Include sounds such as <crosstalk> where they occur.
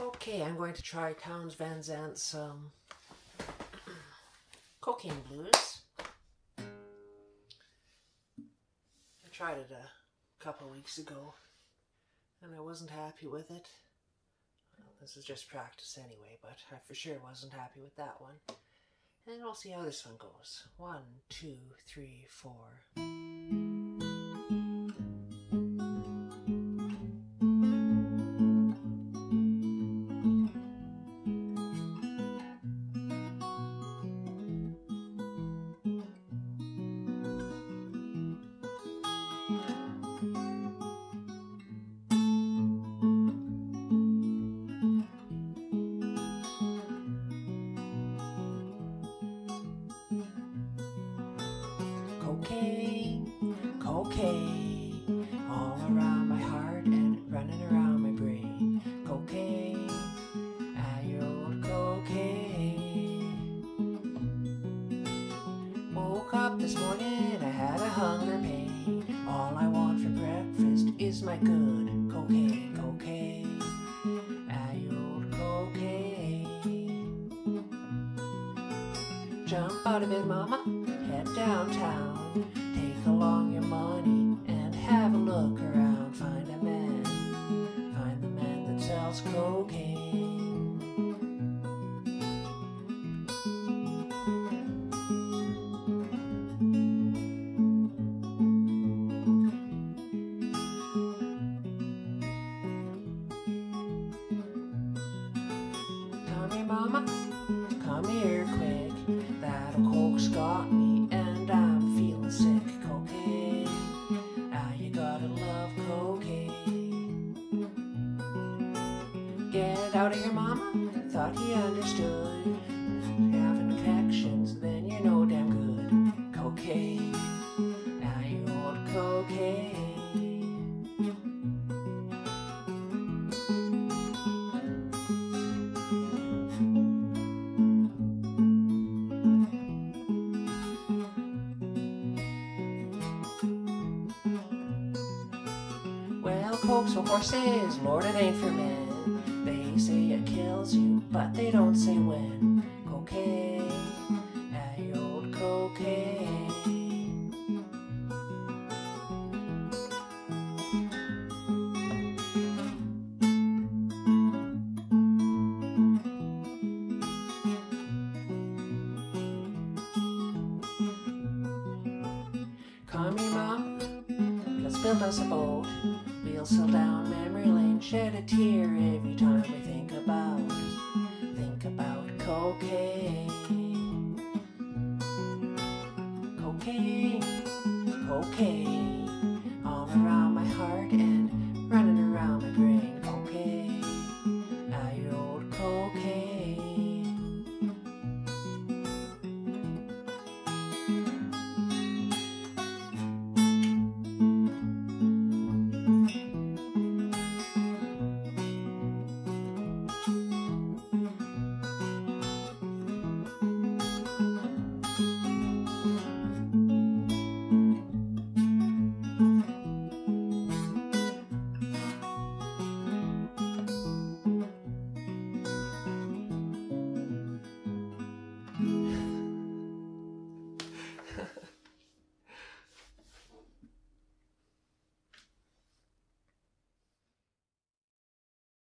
Okay, I'm going to try Townes Van Zandt's um, <clears throat> Cocaine Blues. I tried it a couple weeks ago and I wasn't happy with it. Well, this is just practice anyway, but I for sure wasn't happy with that one. And we'll see how this one goes. One, two, three, four. Cocaine, cocaine, all around my heart and running around my brain. Cocaine, I old cocaine. Woke up this morning, I had a hunger pain. All I want for breakfast is my good cocaine, cocaine, Jump out of bed, mama, head downtown. Take along your money and have a look around. Find a man, find the man that sells cocaine. Mama, come here got me and I'm feeling sick. Cocaine, ah, you gotta love cocaine. Get out of here, mama. Thought he understood. Cokes for horses, Lord, it ain't for men. They say it kills you, but they don't say when. Cocaine, your old cocaine. Come here, mom. Let's build us a boat. We'll sail down memory lane, shed a tear every time we think about, think about cocaine.